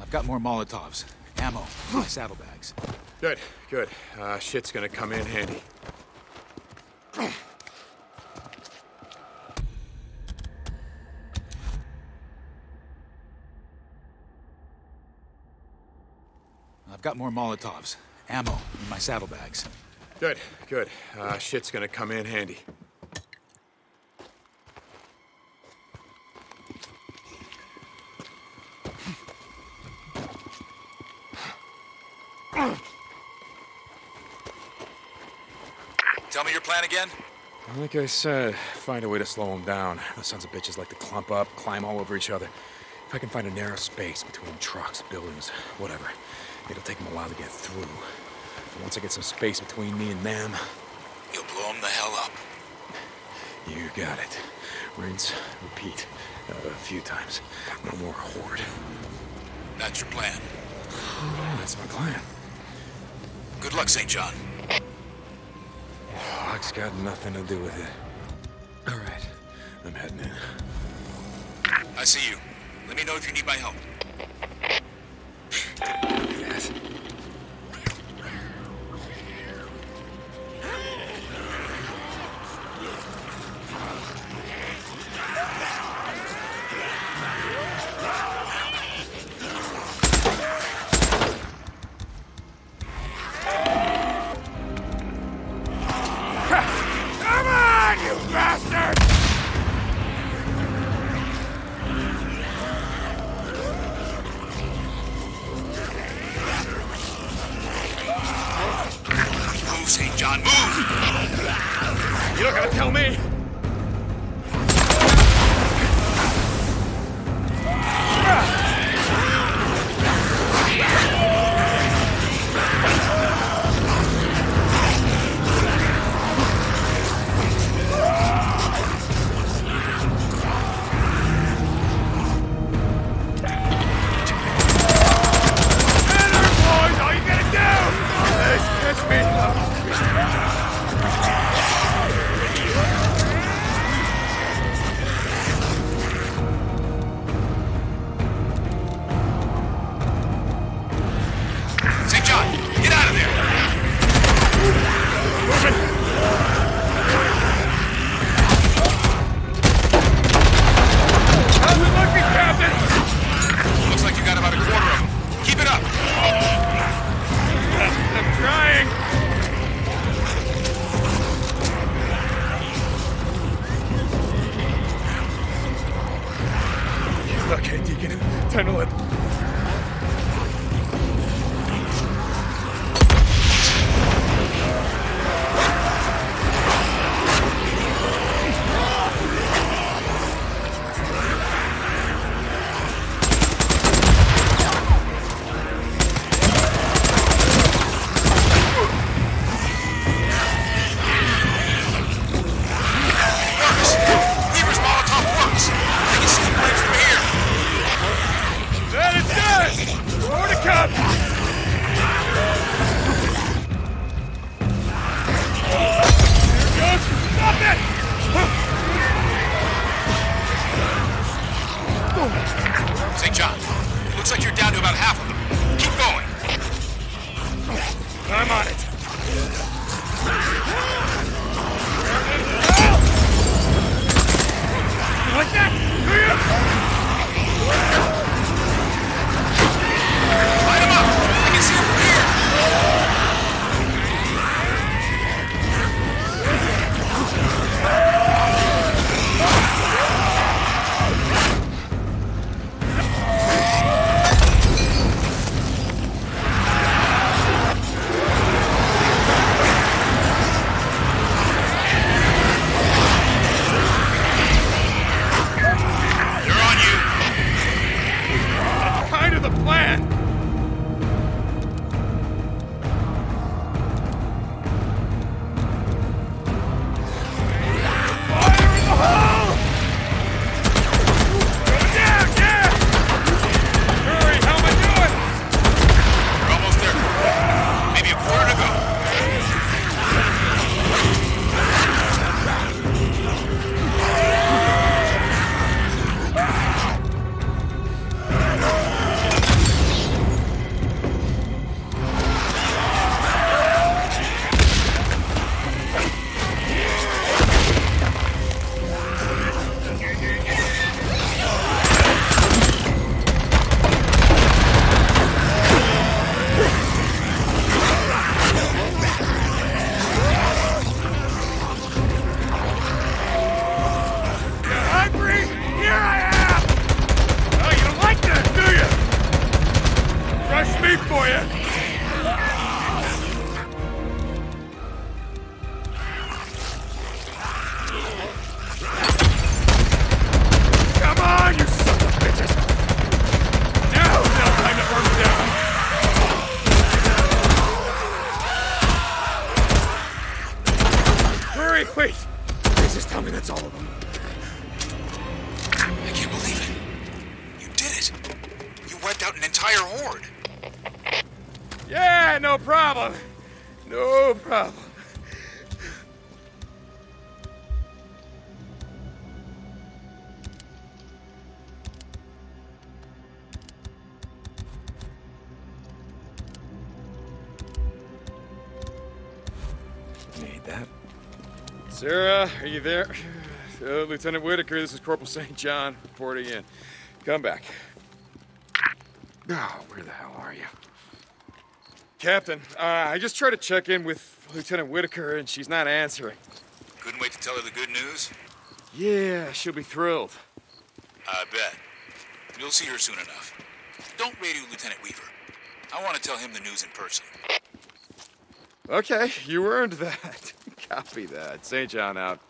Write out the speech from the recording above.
I've got more Molotovs. Ammo. in My saddlebags. Good, good. Uh, shit's gonna come in handy. I've got more Molotovs. Ammo. in my saddlebags. Good, good. Uh, shit's gonna come in handy. Tell me your plan again? Like I said, find a way to slow them down. The sons of bitches like to clump up, climb all over each other. If I can find a narrow space between trucks, buildings, whatever, it'll take them a while to get through. But once I get some space between me and them, You'll blow them the hell up. you got it. Rinse, repeat. Uh, a few times. No more horde. That's your plan. That's my plan. Good luck, St. John. Luck's got nothing to do with it. All right, I'm heading in. I see you. Let me know if you need my help. St. John, move! You're not gonna tell me? Tenno. St. John, looks like you're down to about half of them. Keep going! I'm on it. Out an entire horde. Yeah, no problem. No problem. Need that. Sarah, are you there? Uh, Lieutenant Whitaker, this is Corporal St. John reporting in. Come back. Oh, where the hell are you? Captain, uh, I just tried to check in with Lieutenant Whitaker and she's not answering. Couldn't wait to tell her the good news? Yeah, she'll be thrilled. I bet. You'll see her soon enough. Don't radio Lieutenant Weaver. I want to tell him the news in person. Okay, you earned that. Copy that. St. John out.